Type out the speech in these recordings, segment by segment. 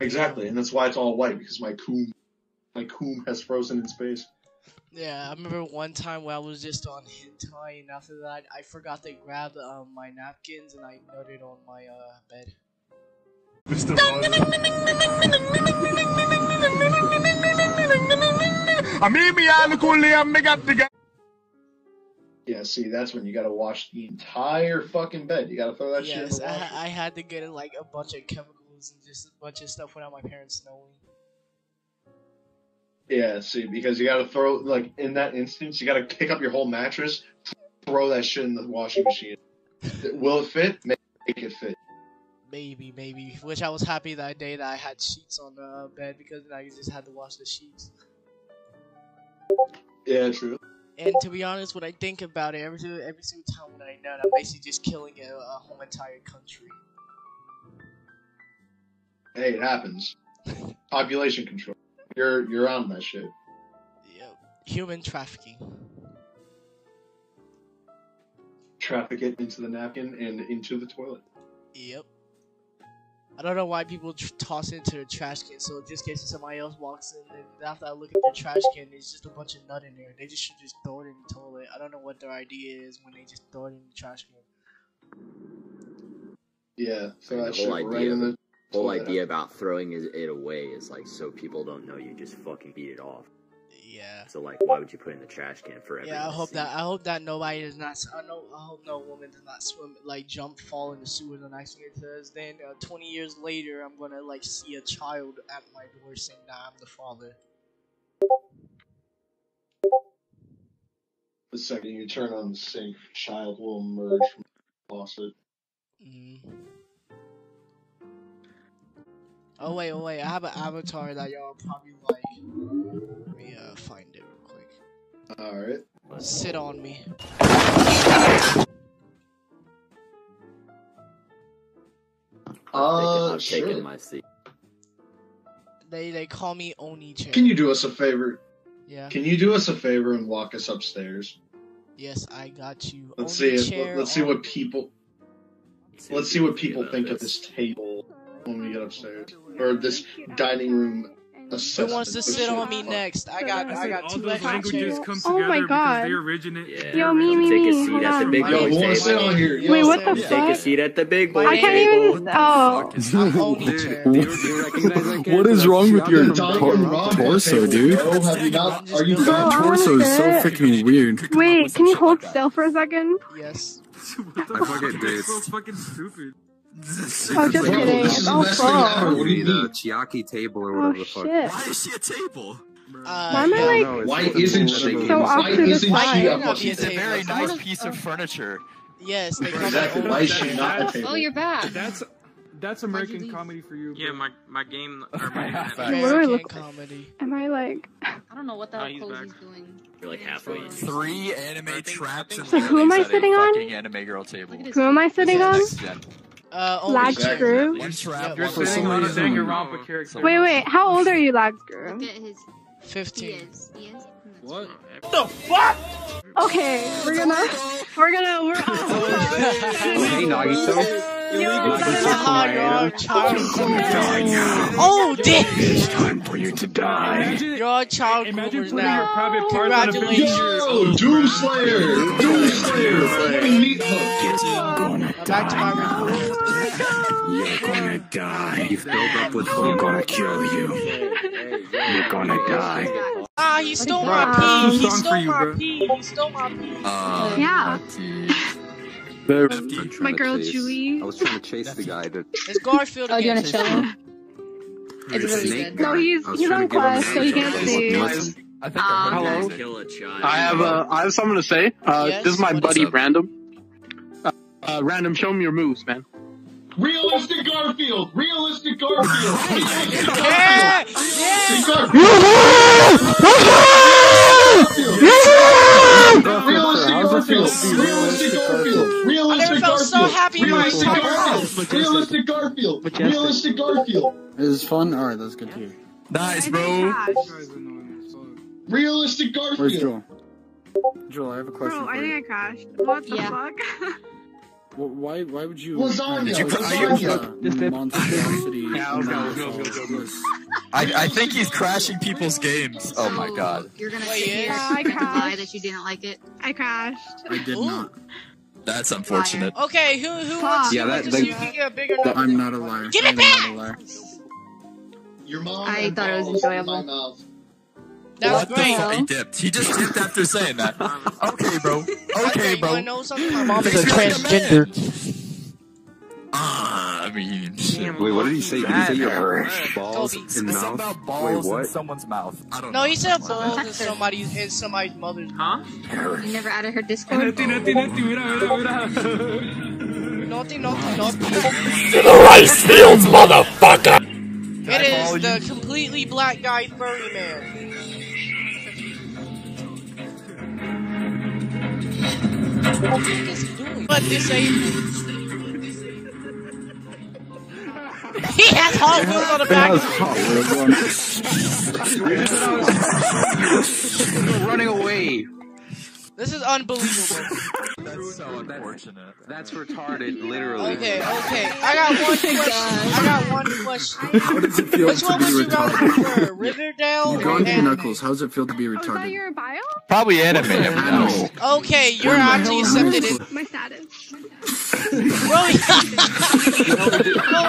Exactly, and that's why it's all white because my coom, my coom has frozen in space. Yeah, I remember one time when I was just on hentai, and after that, I forgot to grab um, my napkins and I nutted on my uh, bed. Yeah, see, that's when you gotta wash the entire fucking bed. You gotta throw that shit in yes, the I, washer. ha- I had to get like a bunch of chemicals and just a bunch of stuff without my parents knowing. Yeah, see, because you gotta throw like in that instance, you gotta pick up your whole mattress, throw that shit in the washing machine. Will it fit? Make it fit. Maybe, maybe. Which I was happy that day that I had sheets on the bed because then I just had to wash the sheets. Yeah, true. And to be honest, when I think about it, every single, every single time when I nut, I'm basically just killing a, a uh, whole entire country. Hey, it happens. Population control. You're you're on that shit. Yep. Human trafficking. Traffic it into the napkin and into the toilet. Yep. I don't know why people tr- toss it into the trash can. So just in case somebody else walks in, and after I look at their trash can, there's just a bunch of nut in there. They just should just throw it in the toilet. I don't know what their idea is when they just throw it in the trash can. Yeah, throw that The shit right in the whole toilet. idea about throwing it it away is like so people don't know you just fucking beat it off. Yeah. So like, why would you put it in the trash can for everyone? Yeah, I hope see? that I hope that nobody does not. I know. I hope no woman does not swim like jump, fall in the sewer the next year. Because then, uh, 20 years later, I'm gonna like see a child at my door saying that I'm the father. The second you turn on the sink, child will emerge from the faucet. Mm. Oh wait, oh wait! I have an avatar that y'all probably like. Let me uh, find it real quick. Alright. Sit on me. Uh, I'm sure. taking my seat. They they call me Oni Chan. Can you do us a favor? Yeah. Can you do us a favor and walk us upstairs? Yes, I got you. Let's Oni see if chair let's see what people let's see what people think of this table when we get upstairs or this dining room Who assessment. wants to sit on me next? I got I got all two those extra languages chairs. come Oh together my because God. they originate. Yeah. Yo, me, me, Take a me, seat hold at the on. big My Yo, boy who wants to sit on here? Wait, what the fuck? Take a seat at the big boy I can't even. Oh. I'm Oni chair. Do you, do you recognize that kid? What is wrong with your The dining room tor- torso, dude? Have you not? Are you Bro, Bro, done? I wanna Torso is so freaking weird. Wait, can you hold still for a second? Yes. what the I fuck? fucking That's do. so fucking stupid. Oh, just Bro, kidding. this is the Oh, best thing ever. fuck. What do you the? Chiaki table or Oh, whatever the fuck. shit. Why is she a table? Uh, Why am I like- No, Why isn't a she? So Why off to the isn't she side. a Might not a It's a very nice piece of furniture. Yes, they call Exactly. me Why is she not a table? Oh, you're back. That's that's American comedy for you. Yeah, my my game or my What Facts. do I American look like? comedy. Am I like? I don't know what the Oh, hell he's Cozy's back. doing. You're like halfway. Three anime traps So who am I sitting on? anime girl table. Look at his Who am I sitting on? Next gen. Uh, Oni Lag chair. screw. One trap, You're one sitting on a Danganronpa character. Wait, wait. How old are you, Lag Look Screw? at his. He 15. is. He is. Hmm, What? The fuck? Okay, we're gonna, we're gonna, we're. Oh, Hey, Nagito. Yo, you're a child. Oh, dick! It's time for you to die. Imagine, You're a child imagine groomers putting your private parts on a big Congratulations. Yo, Doomslayer! Doomslayer! Meat hook! You're gonna back to my die. original. You're gonna die. You filled up with We're food. gonna kill you. You're gonna die. Ah, he stole my Wow. pee. He stole my bro. pee. He stole my pee. Uh, Yeah. There- I'm trying My girl chase- Chewie. I was trying to chase the guy that. It's Garfield Oh, do you again. want to show him? It's the really snake good. No, he's- he's on to quest, so he can't see. Listen, I think Um, Hello. Kill a child. I have uh, I have something to say. Uh, Yes? This is my What buddy is? Random. Uh, uh, Random, show me your moves, man. Realistic Garfield! Realistic Garfield! Realistic Yeah! Garfield! Yeah! Realistic Garfield! How's it feel to be Realistic Garfield! Realistic I never felt so Garfield! happy in my Realistic entire Garfield! life. Realistic Garfield! Majestic. Realistic Garfield! It was fun. All right, that's good to hear. Nice, I bro. think Cash. This guy's annoying as fuck. Realistic Where's Garfield! Joel? Joel, I have a question Bro, I for you. think I crashed. What the Yeah. fuck? Wh- Why? Why would you? Lasagna, Did you put- lasagna. monstrosity. Yeah, in go, that go, go, sauce go, go. was- I, I think he's crashing people's games. Oh my god. You're gonna Wait, sit here yeah, I and lie crashed. that you didn't like it. I crashed. I did Ooh. not. That's unfortunate. Okay, who who wants Yeah, to that- so that- you can get a bigger number? I'm not a liar. Give it I'm not a liar. Your mom. I thought it was balls in enjoyable. My mouth. That's what great. the fuck? He dipped. He just dipped after saying that. Okay, bro. Okay, Okay, bro. wanna know something? My mom is a me like a transgender. Ah, I mean, shit. Wait, what did he say? Did he say you have Toby. balls in mouth? about Wait, balls in someone's mouth. I don't No, know. he said What? balls in somebody's in somebody's mother's. Huh? You never added her Discord. Nati, nati, nati, mira. To the rice fields, motherfucker! It is the completely black guy furry man. Is he doing? But disabled. he has hot wheels on the back. running away. This is unbelievable. That's so unfortunate. That's retarded, literally. Okay, okay. I got one oh question. I got one question. How does it feel Which to one be you retarded? prefer, Riverdale You or gone to? Knuckles. How does it feel to be Oh, is that your bio? Probably anime. No. Okay, you're What the actually hell accepted in. My status. Bro,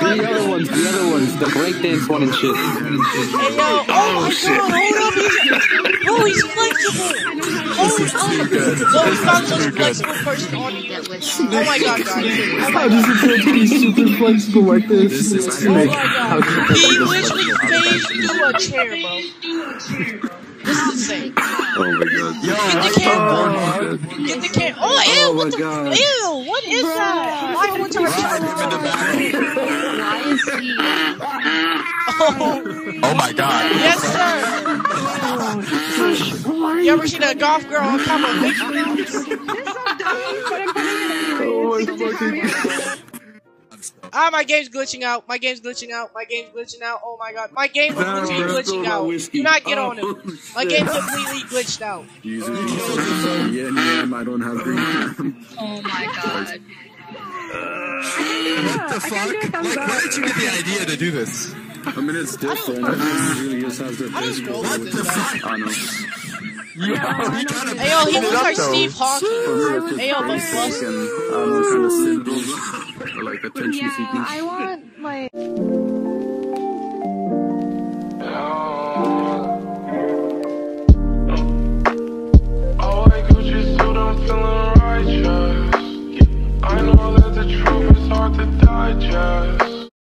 The other ones, the other ones, the breakdance one and shit. Hey yo! Oh my oh, god! Hold up! He's, bro, he's flexible. Hold up! Bro, he's not the most flexible person on the earth. Oh my god, guys! Oh my How does god! it feel to be super flexible like this? This is Oh Like, my how god! does it He feel like literally this? phased through a chair, bro. This is insane. Oh my god. Yo, Get the right camera. there, Get the camera. Oh, oh, ew! Oh what my the? god. Ew! What is that? Why would you Ride him in the back. Why is he? Oh, Oh my god. yes, sir. You ever seen a golf girl on top of a This is so dumb, but I'm putting it in Oh my It's just fucking hard. Ah, my game's glitching out. My game's glitching out. My game's glitching out. Oh my god. My game is Nah, glitching out. whiskey. Do not get on Oh, him. My shit. game's completely glitched out. Jesus, yeah, yeah, I don't have green. Oh my god. What the fuck? Like, where did you get the idea to do this? I mean, it's different. It really just has the I don't physical. know which this is- guy. I know. Yo, he kind of Hey yo, he looks like though. Steve Hawking. Hey yo, but bust. and, I don't know, kind of like attention Yeah, seeking. I want like